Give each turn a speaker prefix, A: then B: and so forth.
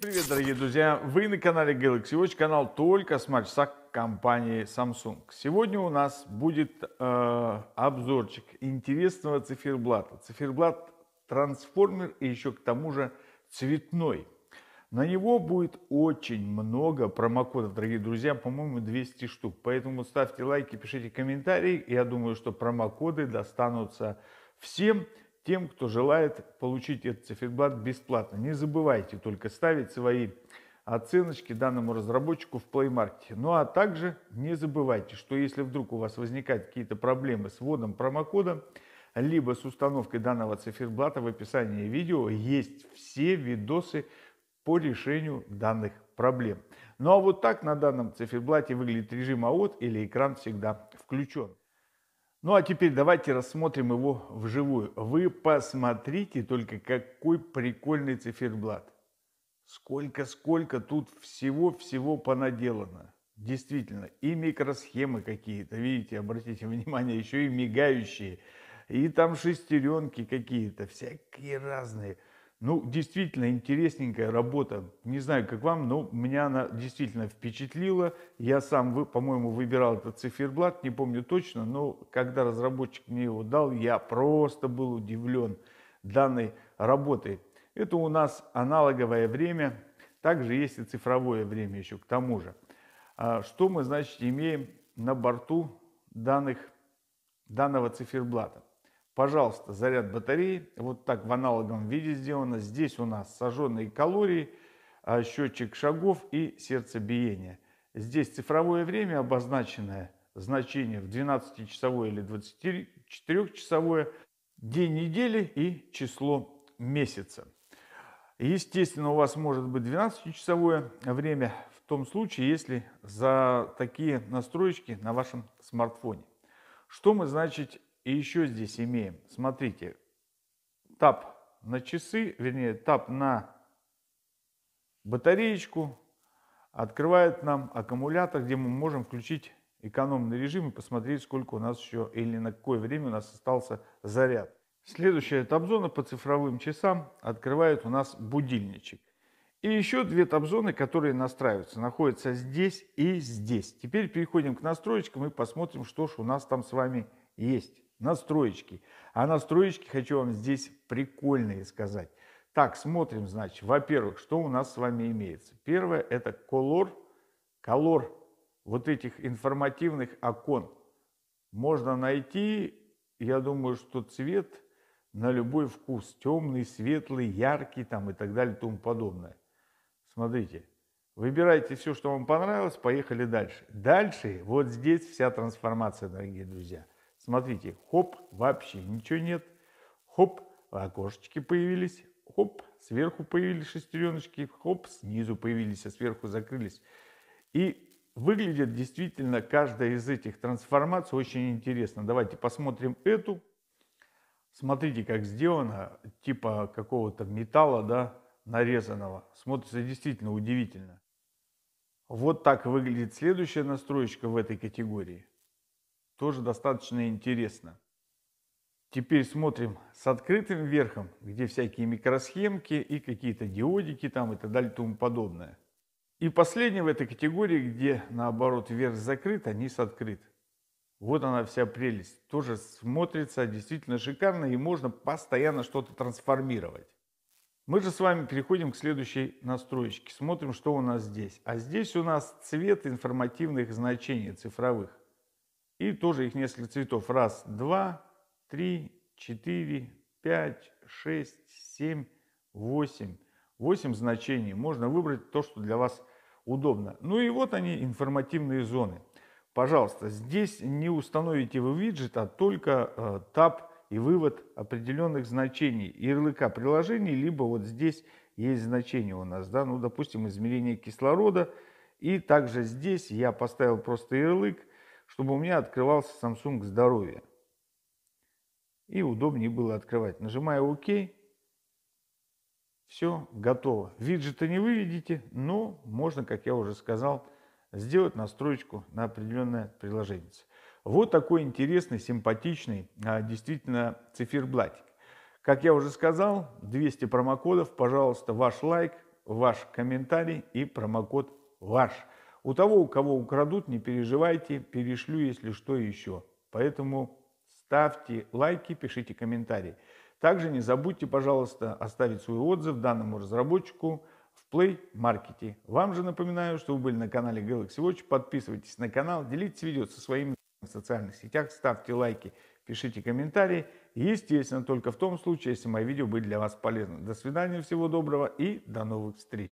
A: привет, дорогие друзья! Вы на канале Galaxy Watch, канал только с матчсак компании Samsung. Сегодня у нас будет э, обзорчик интересного циферблата. Циферблат трансформер и еще к тому же цветной. На него будет очень много промокодов, дорогие друзья, по-моему 200 штук. Поэтому ставьте лайки, пишите комментарии. Я думаю, что промокоды достанутся всем тем, кто желает получить этот циферблат бесплатно. Не забывайте только ставить свои оценочки данному разработчику в Play Market. Ну а также не забывайте, что если вдруг у вас возникают какие-то проблемы с вводом промокода, либо с установкой данного циферблата, в описании видео есть все видосы по решению данных проблем. Ну а вот так на данном циферблате выглядит режим АОТ или экран всегда включен. Ну а теперь давайте рассмотрим его вживую. Вы посмотрите только, какой прикольный циферблат. Сколько-сколько тут всего-всего понаделано. Действительно, и микросхемы какие-то, видите, обратите внимание, еще и мигающие. И там шестеренки какие-то, всякие разные. Ну, действительно интересненькая работа. Не знаю, как вам, но меня она действительно впечатлила. Я сам, по-моему, выбирал этот циферблат, не помню точно, но когда разработчик мне его дал, я просто был удивлен данной работой. Это у нас аналоговое время, также есть и цифровое время еще к тому же. А что мы, значит, имеем на борту данных, данного циферблата? Пожалуйста, заряд батареи. Вот так в аналоговом виде сделано. Здесь у нас сожженные калории, а, счетчик шагов и сердцебиение. Здесь цифровое время обозначенное, значение в 12-часовое или 24-часовое, день недели и число месяца. Естественно, у вас может быть 12-часовое время в том случае, если за такие настройки на вашем смартфоне. Что мы, значит, и еще здесь имеем, смотрите, тап на часы, вернее, тап на батареечку открывает нам аккумулятор, где мы можем включить экономный режим и посмотреть, сколько у нас еще или на какое время у нас остался заряд. Следующая таб-зона по цифровым часам открывает у нас будильничек. И еще две таб-зоны, которые настраиваются, находятся здесь и здесь. Теперь переходим к настроечкам и посмотрим, что же у нас там с вами есть настроечки. А настроечки хочу вам здесь прикольные сказать. Так, смотрим, значит, во-первых, что у нас с вами имеется. Первое – это color, color вот этих информативных окон. Можно найти, я думаю, что цвет на любой вкус. Темный, светлый, яркий там и так далее и тому подобное. Смотрите, выбирайте все, что вам понравилось, поехали дальше. Дальше вот здесь вся трансформация, дорогие друзья – Смотрите, хоп, вообще ничего нет. Хоп, окошечки появились. Хоп, сверху появились шестереночки. Хоп, снизу появились, а сверху закрылись. И выглядит действительно каждая из этих трансформаций очень интересно. Давайте посмотрим эту. Смотрите, как сделано, типа какого-то металла, да, нарезанного. Смотрится действительно удивительно. Вот так выглядит следующая настроечка в этой категории тоже достаточно интересно. Теперь смотрим с открытым верхом, где всякие микросхемки и какие-то диодики там и так далее и тому подобное. И последний в этой категории, где наоборот верх закрыт, а низ открыт. Вот она вся прелесть. Тоже смотрится действительно шикарно и можно постоянно что-то трансформировать. Мы же с вами переходим к следующей настройке. Смотрим, что у нас здесь. А здесь у нас цвет информативных значений цифровых. И тоже их несколько цветов. Раз, два, три, четыре, пять, шесть, семь, восемь. Восемь значений. Можно выбрать то, что для вас удобно. Ну и вот они, информативные зоны. Пожалуйста, здесь не установите вы виджет, а только э, таб и вывод определенных значений ярлыка приложений, либо вот здесь есть значение у нас, да, ну, допустим, измерение кислорода. И также здесь я поставил просто ярлык, чтобы у меня открывался Samsung Здоровье. И удобнее было открывать. Нажимаю ОК. Все, готово. Виджета не выведите, но можно, как я уже сказал, сделать настроечку на определенное приложение. Вот такой интересный, симпатичный, а, действительно циферблатик. Как я уже сказал, 200 промокодов, пожалуйста, ваш лайк, ваш комментарий и промокод ваш. У того, у кого украдут, не переживайте, перешлю, если что еще. Поэтому ставьте лайки, пишите комментарии. Также не забудьте, пожалуйста, оставить свой отзыв данному разработчику в Play Market. Вам же напоминаю, что вы были на канале Galaxy Watch. Подписывайтесь на канал, делитесь видео со своими в социальных сетях, ставьте лайки, пишите комментарии. Естественно, только в том случае, если мои видео были для вас полезны. До свидания, всего доброго и до новых встреч.